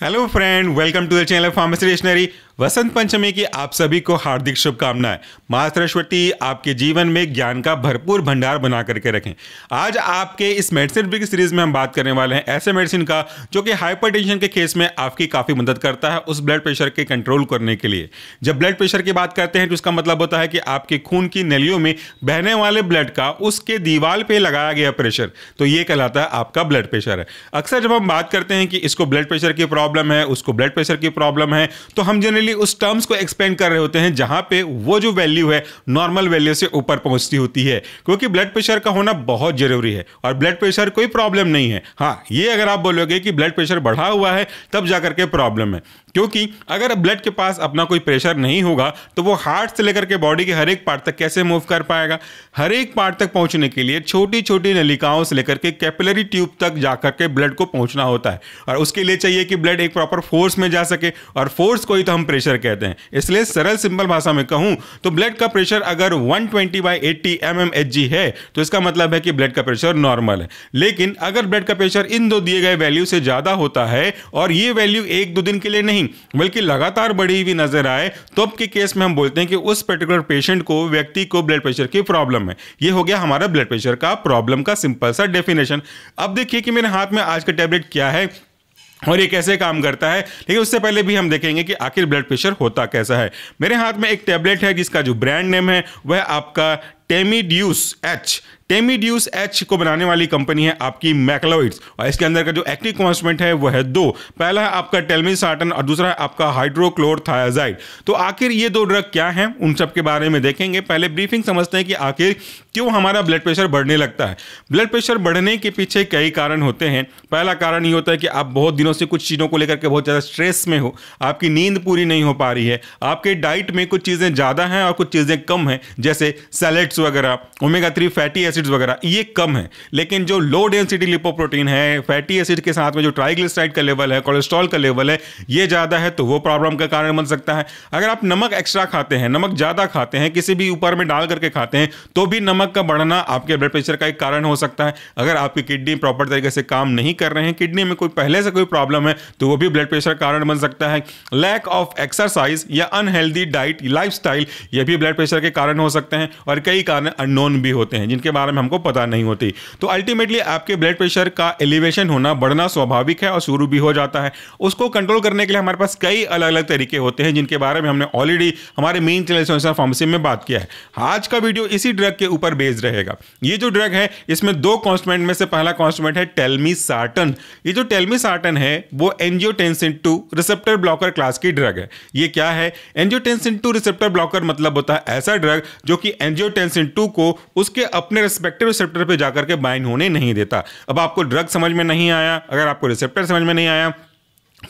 Hello friend welcome to the channel pharmacy stationery Vasant Panchami की आप सभी को हार्दिक शुभकामनाएँ। माँ सरस्वती आपके जीवन में ज्ञान का भरपूर भंडार बना करके रखें। आज आपके इस मेडिसिन की सीरीज़ में हम बात करने वाले हैं ऐसे मेडिसिन का, जो कि हाइपरटेंशन के केस में आपकी काफ़ी मदद करता है उस ब्लड प्रेशर के कंट्रोल करने के लिए। जब ब्लड प्रेशर की बात करते हैं तो उसका मतलब होता है कि आपके खून की नलियों में बहने वाले ब्लड का उसके दीवार पर लगाया गया प्रेशर तो ये कहलाता है आपका ब्लड प्रेशर है अक्सर जब हम बात करते हैं कि इसको ब्लड प्रेशर की प्रॉब्लम है, उसको ब्लड प्रेशर की प्रॉब्लम है तो हम जनरली उस टर्म्स को एक्सपेंड कर रहे होते हैं जहाँ पे वो जो वैल्यू है नॉर्मल वैल्यू से ऊपर पहुँचती होती है। क्योंकि ब्लड प्रेशर का होना बहुत ज़रूरी है और ब्लड प्रेशर कोई प्रॉब्लम नहीं है। हाँ ये अगर आप बोलोगे कि ब्लड प्रेशर बढ़ा हुआ है, तब जाकर के प्रॉब्लम है। क्योंकि अगर ब्लड के पास अपना कोई प्रेशर नहीं होगा तो वो हार्ट से लेकर के बॉडी के हर एक पार्ट तक कैसे मूव कर पाएगा? हर एक पार्ट तक पहुँचने के लिए छोटी छोटी नलिकाओं से लेकर के कैपिलरी ट्यूब तक जाकर के ब्लड को पहुँचना होता है। और उसके लिए चाहिए कि ब्लड एक प्रॉपर फोर्स में जा सके, और फोर्स को ही तो हम प्रेशर कहते हैं। इसलिए सरल सिंपल भाषा में कहूँ तो ब्लड का प्रेशर अगर 120 ट्वेंटी बाई एट्टी एम है तो इसका मतलब है कि ब्लड का प्रेशर नॉर्मल है। लेकिन अगर ब्लड का प्रेशर इन दो दिए गए वैल्यू से ज़्यादा होता है, और ये वैल्यू एक दो दिन के लिए नहीं बल्कि लगातार बढ़ी हुई नज़र आए तो अब के केस में हम बोलते हैं कि उस पर्टिकुलर पेशेंट को, व्यक्ति को ब्लड प्रेशर की प्रॉब्लम है। ये हो गया हमारा ब्लड प्रेशर का प्रॉब्लम का सिंपल सा डेफिनेशन अब देखिए कि मेरे हाथ में आज का टेबलेट क्या है और ये कैसे काम करता है। लेकिन उससे पहले भी हम देखेंगे कि आखिर ब्लड प्रेशर होता कैसा है। मेरे हाथ में एक टेबलेट है जिसका जो ब्रांड नेम है, वह आपका टेमीड्यूस एच। टेमीड्यूस एच को बनाने वाली कंपनी है आपकी मैकलोइड्स। और इसके अंदर का जो एक्टिव कॉन्स्टेंट है वो है दो। पहला है आपका टेलमिसाटन और दूसरा है आपका हाइड्रोक्लोरथायाजाइड। तो आखिर ये दो ड्रग क्या हैं, उन सब के बारे में देखेंगे। पहले ब्रीफिंग समझते हैं कि आखिर क्यों हमारा ब्लड प्रेशर बढ़ने लगता है। ब्लड प्रेशर बढ़ने के पीछे कई कारण होते हैं। पहला कारण ये होता है कि आप बहुत दिनों से कुछ चीज़ों को लेकर के बहुत ज़्यादा स्ट्रेस में हो। आपकी नींद पूरी नहीं हो पा रही है। आपके डाइट में कुछ चीज़ें ज़्यादा हैं और कुछ चीज़ें कम हैं, जैसे सैलेड्स वगैरह omega three fatty acid acids वगैरह, ये कम है। लेकिन जो लो डेंसिटी लिपोप्रोटीन है फैटी एसिड के साथ में जो ट्राइग्लिसराइड का लेवल है कोलेस्ट्रॉल का लेवल है, ये ज़्यादा है तो वो प्रॉब्लम का कारण बन सकता है। अगर आप नमक एक्स्ट्रा खाते हैं, नमक ज़्यादा खाते हैं, किसी भी ऊपर में डाल करके खाते हैं तो भी नमक का बढ़ना आपके ब्लड प्रेशर का एक कारण हो सकता है। अगर आपकी किडनी प्रॉपर तरीके से काम नहीं कर रहे हैं किडनी में कोई पहले से कोई प्रॉब्लम है तो वो भी ब्लड प्रेशर कारण बन सकता है। लैक ऑफ़ एक्सरसाइज या अनहेल्दी डाइट लाइफ ये भी ब्लड प्रेशर के कारण हो सकते हैं। और कई कारण अननोन भी होते हैं, जिनके बारे में हमको पता नहीं होती। तो अल्टीमेटली आपके ब्लड प्रेशर का एलिवेशन होना बढ़ना स्वाभाविक है और शुरू भी हो जाता है। उसको कंट्रोल करने के लिए हमारे पास कई अलग अलग तरीके होते हैं, जिनके बारे में हमने ऑलरेडी हमारे मेन चैनल फार्मेसी में बात किया है। आज का वीडियो इसी ड्रग के ऊपर बेस्ड रहेगा। ये जो ड्रग है, इसमें दो कॉन्स्टमेंट में से पहला कॉन्स्टमेंट है टेलमी सार्टन ये जो टेलमी सार्टन है, वो angiotensin two receptor blocker class की ड्रग है। ये क्या है? एंजियोटेंसिन टू रिसेप्टर ब्लॉकर मतलब होता है ऐसा ड्रग जो कि एंजियोटेंसिन टू को उसके अपने रिस्पेक्टिव रिसेप्टर पर जाकर के बाइन होने नहीं देता। अब आपको ड्रग समझ में नहीं आया, अगर आपको रिसेप्टर समझ में नहीं आया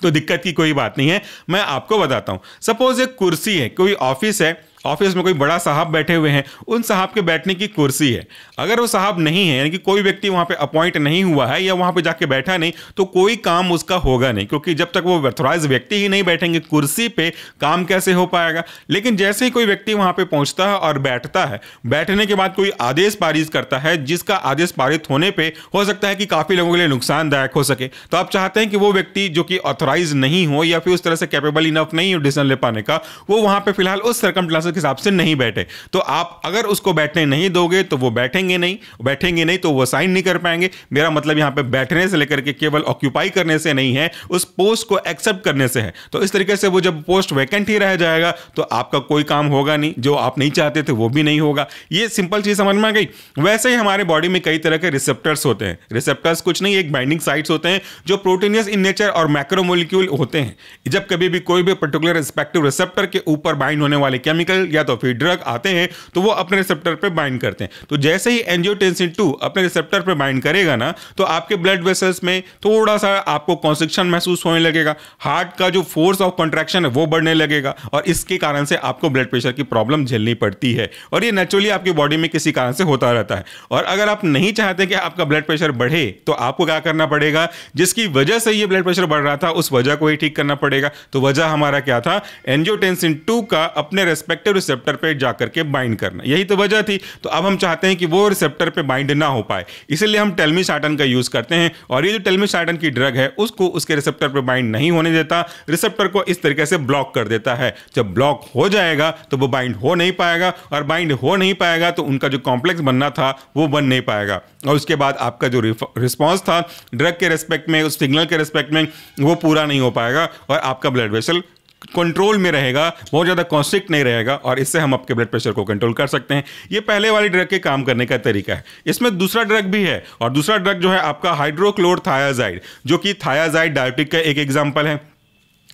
तो दिक्कत की कोई बात नहीं है। मैं आपको बताता हूँ। सपोज़ एक कुर्सी है, कोई ऑफ़िस है ऑफ़िस में कोई बड़ा साहब बैठे हुए हैं, उन साहब के बैठने की कुर्सी है। अगर वो साहब नहीं है, यानी कि कोई व्यक्ति वहाँ पे अपॉइंट नहीं हुआ है या वहाँ पे जाके बैठा नहीं तो कोई काम उसका होगा नहीं, क्योंकि जब तक वो अथोराइज व्यक्ति ही नहीं बैठेंगे कुर्सी पे, काम कैसे हो पाएगा? लेकिन जैसे ही कोई व्यक्ति वहाँ पर पहुँचता है और बैठता है, बैठने के बाद कोई आदेश पारित करता है, जिसका आदेश पारित होने पर हो सकता है कि काफ़ी लोगों के लिए नुकसानदायक हो सके। तो आप चाहते हैं कि वो व्यक्ति जो कि ऑथोराइज नहीं हो या फिर उस तरह से कैपेबल इनफ नहीं हो डिसीज़न ले पाने का, वो वहाँ पर फ़िलहाल उस सर्कमस्टांसेस के हिसाब से नहीं बैठे। तो आप अगर उसको बैठने नहीं दोगे तो वो बैठेंगे नहीं। बैठेंगे नहीं तो वो साइन नहीं कर पाएँगे। मेरा मतलब यहाँ पे बैठने से लेकर के केवल ऑक्यूपाई करने से नहीं है, उस पोस्ट को एक्सेप्ट करने से है। तो इस तरीके से वो जब पोस्ट वैकेंट ही रह जाएगा तो आपका कोई काम होगा नहीं। जो आप नहीं चाहते थे, वो भी नहीं होगा। ये सिंपल चीज़ समझ में आ गई? वैसे ही हमारे बॉडी में कई तरह के रिसेप्टर्स होते हैं। रिसेप्टर्स कुछ नहीं, एक बाइंडिंग साइट्स होते हैं, जो प्रोटीनियस इन नेचर और मैक्रोमोलिक्यूल होते हैं। जब कभी भी कोई भी पर्टिकुलर रिस्पेक्टिव रिसेप्टर के ऊपर बाइंड होने वाले केमिकल या तो फिर ड्रग आते हैं तो वो अपने रिसेप्टर पे बाइंड करते हैं। तो जैसे ही एंजियोटेंसिन टू अपने रिसेप्टर पे बाइंड करेगा ना तो आपके ब्लड वेसल्स में थोड़ा सा आपको कॉन्स्ट्रिक्शन महसूस होने लगेगा। हार्ट का जो फोर्स ऑफ़ कॉन्ट्रैक्शन है, वो बढ़ने लगेगा और इसके कारण से आपको ब्लड प्रेशर की प्रॉब्लम झेलनी पड़ती है। और ये नेचुरली आपकी बॉडी में किसी कारण से होता रहता है। और अगर आप नहीं चाहते कि आपका ब्लड प्रेशर बढ़े तो आपको क्या करना पड़ेगा? जिसकी वजह से ये ब्लड प्रेशर बढ़ रहा था, उस वजह को ही ठीक करना पड़ेगा। तो वजह हमारा क्या था? एंजियोटेंसिन टू का अपने रेस्पेक्टिव रेस्पेक्टिव रिसेप्टर पे जाकर के बाइंड करना। यही तो वजह थी। तो अब हम चाहते हैं कि वो रिसेप्टर पे बाइंड ना हो पाए। इसलिए हम टेलमिसाटन का यूज़ करते हैं। और ये जो टेलमिसाटन की ड्रग है, उसको उसके रिसेप्टर पे बाइंड नहीं होने देता। रिसेप्टर को इस तरीके से ब्लॉक कर देता है। जब ब्लॉक हो जाएगा तो वो बाइंड हो नहीं पाएगा। और बाइंड हो नहीं पाएगा तो उनका जो कॉम्प्लेक्स बनना था, वो बन नहीं पाएगा। और उसके बाद आपका जो रिस्पॉन्स था ड्रग के रेस्पेक्ट में, उस सिग्नल के रेस्पेक्ट में, वो पूरा नहीं हो पाएगा। और आपका ब्लड वेसल कंट्रोल में रहेगा, बहुत ज़्यादा कॉन्स्ट्रिक्ट नहीं रहेगा और इससे हम आपके ब्लड प्रेशर को कंट्रोल कर सकते हैं। ये पहले वाली ड्रग के काम करने का तरीका है। इसमें दूसरा ड्रग भी है और दूसरा ड्रग जो है आपका हाइड्रोक्लोर थायाजाइड जो कि थायाजाइड डायबिटिक का एक एग्ज़ाम्पल है।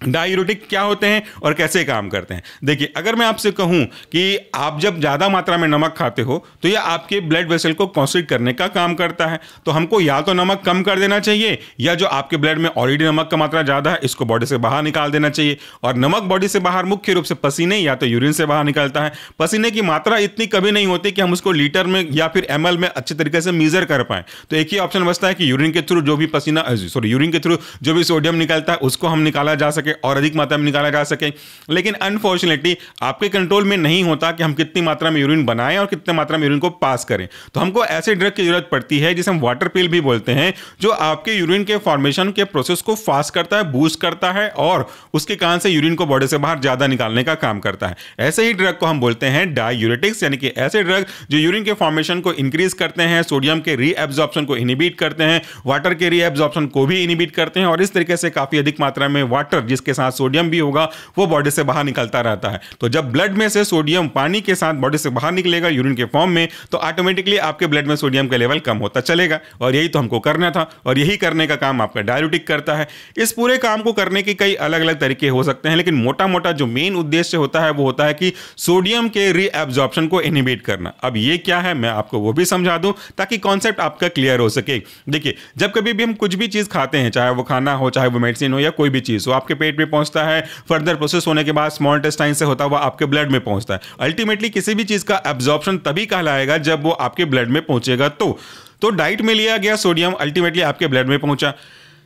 डायूरेटिक क्या होते हैं और कैसे काम करते हैं? देखिए, अगर मैं आपसे कहूँ कि आप जब ज़्यादा मात्रा में नमक खाते हो तो यह आपके ब्लड वेसल को कॉन्स्ट्रिक्ट करने का काम करता है। तो हमको या तो नमक कम कर देना चाहिए, या जो आपके ब्लड में ऑलरेडी नमक का मात्रा ज़्यादा है, इसको बॉडी से बाहर निकाल देना चाहिए। और नमक बॉडी से बाहर मुख्य रूप से पसीने या तो यूरिन से बाहर निकलता है। पसीने की मात्रा इतनी कभी नहीं होती कि हम उसको लीटर में या फिर एमएल में अच्छे तरीके से मीजर कर पाए। तो एक ही ऑप्शन बचता है कि यूरिन के थ्रू जो भी पसीना सॉरी यूरिन के थ्रू जो भी सोडियम निकलता है, उसको हम निकाला जा सके और अधिक मात्रा में निकाला जा सके। लेकिन अनफॉर्चुनेटली आपके कंट्रोल में नहीं होता कि हम कितनी मात्रा में यूरिन बनाएँ और कितने मात्रा में यूरिन को पास करें। तो हमको ऐसे ड्रग की ज़रूरत पड़ती है, जिसे हम वाटर पिल भी बोलते हैं, जो आपके यूरिन के फॉर्मेशन के प्रोसेस को फास्ट करता है बूस्ट करता है और उसके कारण से यूरिन को बॉडी से बाहर ज़्यादा निकालने का काम करता है। ऐसे ही ड्रग को हम बोलते हैं डायूरेटिक्स यानी कि ऐसे ड्रग जो यूरिन के फॉर्मेशन को इंक्रीज करते हैं सोडियम के रीएब्जॉर्प्शन को इनिबिट करते हैं वाटर के रीएब्जॉर्प्शन को भी इनिबिट करते हैं और इस तरीके से काफ़ी अधिक मात्रा में वाटर जिसके साथ सोडियम भी होगा, वो बॉडी से बाहर निकलता रहता है। तो जब ब्लड में से सोडियम पानी के साथ बॉडी से बाहर निकलेगा यूरिन के फॉर्म में तो ऑटोमेटिकली आपके ब्लड में सोडियम का लेवल कम होता चलेगा। और यही तो हमको करना था, और यही करने का काम आपका डायलिटिक करता है। इस पूरे काम को करने के कई अलग अलग तरीके हो सकते हैं, लेकिन मोटा मोटा जो मेन उद्देश्य होता है, वो होता है कि सोडियम के रीएब्जॉर्प्शन को इनिबिट करना। अब ये क्या है, मैं आपको वो भी समझा दूँ, ताकि कॉन्सेप्ट आपका क्लियर हो सके। देखिए, जब कभी भी हम कुछ भी चीज़ खाते हैं, चाहे वो खाना हो, चाहे वो मेडिसिन हो, या कोई भी चीज़ हो, आपके पेट में पहुँचता है फर्दर प्रोसेस होने के बाद स्मॉल टेस्टाइन से होता हुआ आपके ब्लड में पहुँचता है। अल्टीमेटली किसी भी चीज़ का एब्जॉर्प्शन तभी कहलाएगा जब वो आपके ब्लड में पहुंचेगा तो। तो डाइट में लिया गया सोडियम अल्टीमेटली आपके ब्लड में पहुँचा।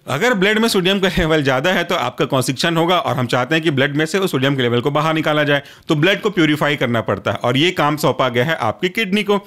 अगर ब्लड में सोडियम का लेवल ज़्यादा है तो आपका कॉन्सिक्शन होगा और हम चाहते हैं कि ब्लड में से उस सोडियम के लेवल को बाहर निकाला जाए। तो ब्लड को प्यूरिफाई करना पड़ता है और ये काम सौंपा गया है आपकी किडनी को।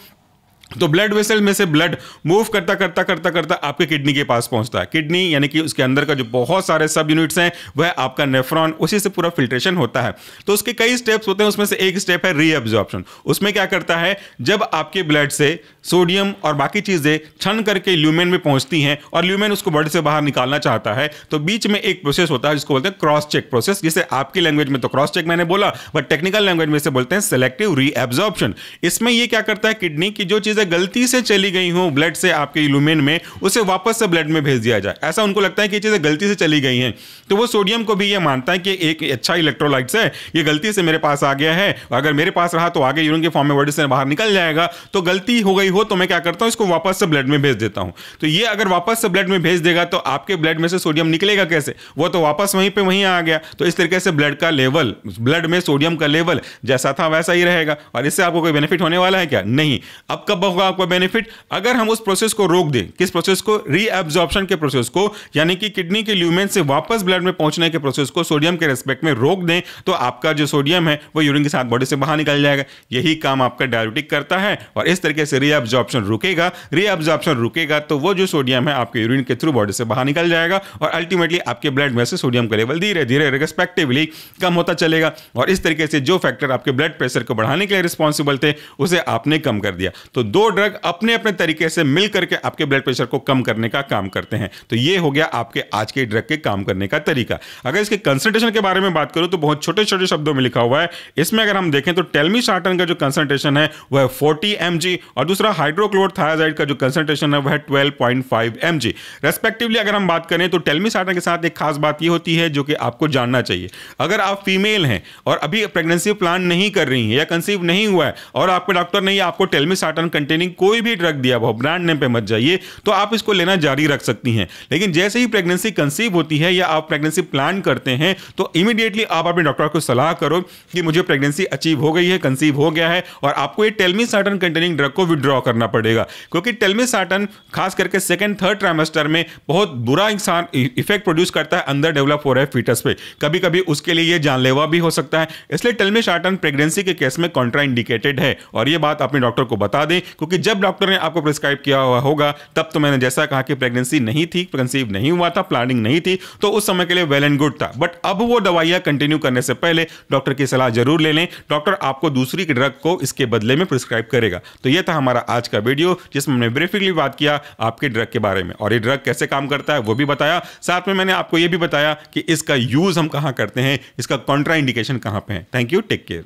तो ब्लड वेसल में से ब्लड मूव करता करता करता करता आपके किडनी के पास पहुँचता है। किडनी यानी कि उसके अंदर का जो बहुत सारे सब यूनिट्स हैं, वह आपका नेफ्रॉन उसी से पूरा फिल्ट्रेशन होता है। तो उसके कई स्टेप्स होते हैं, उसमें से एक स्टेप है रीअब्जॉर्प्शन उसमें क्या करता है, जब आपके ब्लड से सोडियम और बाकी चीज़ें छन करके ल्यूमेन में पहुँचती हैं और ल्यूमेन उसको बॉडी से बाहर निकालना चाहता है तो बीच में एक प्रोसेस होता है, जिसको बोलते हैं क्रॉस चेक प्रोसेस जिसे आपकी लैंग्वेज में तो क्रॉस चेक मैंने बोला बट टेक्निकल लैंग्वेज में से बोलते हैं सेलेक्टिव रीएब्जॉर्प्शन इसमें यह क्या करता है किडनी की जो चीज़ें गलती से चली गई हों ब्लड से आपके ल्यूमेन में, उसे वापस से ब्लड में भेज दिया जाए। ऐसा उनको लगता है कि ये चीज़ें गलती से चली गई हैं। तो वो सोडियम को भी ये मानता है कि एक अच्छा इलेक्ट्रोलाइट्स है, ये गलती से मेरे पास आ गया है। अगर मेरे पास रहा तो आगे यूरिन के फॉर्म में बॉडी से बाहर निकल जाएगा। तो गलती हो गई हो तो मैं क्या करता हूँ, इसको वापस से ब्लड में भेज देता हूँ। तो ये अगर वापस से ब्लड में भेज देगा तो आपके ब्लड में से सोडियम निकलेगा कैसे? वो तो वापस वहीं पर वहीं आ गया। तो इस तरीके से ब्लड का लेवल, ब्लड में सोडियम का लेवल जैसा था वैसा ही रहेगा। और इससे आपको कोई बेनिफिट होने वाला है क्या? नहीं। अब कब होगा आपको बेनिफिट अगर हम उस प्रोसेस को रोक दें, किस प्रोसेस को? रीएब्जॉर्प्शन के प्रोसेस को, यानी कि किडनी के ल्यूमेन से वापस ब्लड में पहुँचने के प्रोसेस को सोडियम के रेस्पेक्ट में रोक दें तो आपका जो सोडियम है, वो यूरिन के साथ बॉडी से बाहर निकल जाएगा। यही काम आपका डायबिटिक करता है और इस तरीके से रीएब्जॉर्प्शन रुकेगा। रीअब्जॉर्प्शन रुकेगा तो वो जो सोडियम है, आपके यूरिन के थ्रू बॉडी से बाहर निकल जाएगा और अल्टीमेटली आपके ब्लड में से सोडियम का लेवल धीरे धीरे रिस्पेक्टिवली कम होता चलेगा। और इस तरीके से जो फैक्टर आपके ब्लड प्रेशर को बढ़ाने के लिए रिस्पॉन्सिबल थे, उसे आपने कम कर दिया। तो दो ड्रग अपने अपने तरीके से मिल करके आपके ब्लड प्रेशर को कम करने का काम करते हैं। तो ये हो गया आपके आज के ड्रग के काम करने का तरीका। अगर इसके कंसंट्रेशन के बारे में बात करूँ तो बहुत छोटे छोटे शब्दों में लिखा हुआ है। इसमें अगर हम देखें तो टेलमी शार्टन का जो कंसंट्रेशन है, वह फोर्टी एम और दूसरा हाइड्रोक्लोर थायाजाइड का जो कंसंट्रेशन है, वह twelve point five M respectively अगर हम बात करें तो टेलमी साटन के साथ एक खास बात यह होती है, जो कि आपको जानना चाहिए। अगर आप फीमेल हैं और अभी प्रेगनेंसी प्लान नहीं कर रही हैं या कंसीव नहीं हुआ है, और आपके डॉक्टर ने आपको टेलमी साटन कंटेनिंग कोई भी ड्रग दिया हुआ ब्रांड नेम पे मत जाइए तो आप इसको लेना जारी रख सकती हैं। लेकिन जैसे ही प्रेगनेंसी कंसीव होती है या आप प्रेगनेंसी प्लान करते हैं तो इमीडिएटली आप अपने डॉक्टर को सलाह करो कि मुझे प्रेगनेंसी अचीव हो गई है कंसीव हो गया है, और आपको ये टेलमी साटन कंटेनिंग ड्रग को विड्रॉ करना पड़ेगा। क्योंकि टेलमी साटन खास करके सेकेंड थर्ड ट्राइमेस्टर में बहुत बुरा इंसान इफ़ेक्ट प्रोड्यूस करता है, अंदर डेवलप हो रहा है फीटस पे। कभी कभी उसके लिए ये जानलेवा भी हो सकता है। इसलिए टेलमी साटन प्रेगनेंसी के केस में कॉन्ट्रा इंडिकेटेड है, और ये बात अपने डॉक्टर को बता दें। क्योंकि जब डॉक्टर ने आपको प्रिस्क्राइब किया हुआ होगा, तब तो मैंने जैसा कहा कि प्रेगनेंसी नहीं थी कंसीव नहीं हुआ था प्लानिंग नहीं थी तो उस समय के लिए वेल एंड गुड था। बट अब वो दवाइयाँ कंटिन्यू करने से पहले डॉक्टर की सलाह ज़रूर ले लें। डॉक्टर आपको दूसरी ड्रग को इसके बदले में प्रिस्क्राइब करेगा। तो यह था हमारा आज का वीडियो जिसमें हमने ब्रीफली बात किया आपके ड्रग के बारे में। और ये ड्रग कैसे काम करता है, वो भी बताया। साथ में मैंने आपको ये भी बताया कि इसका यूज़ हम कहाँ करते हैं, इसका कॉन्ट्रा इंडिकेशन कहाँ पे है। Thank you take care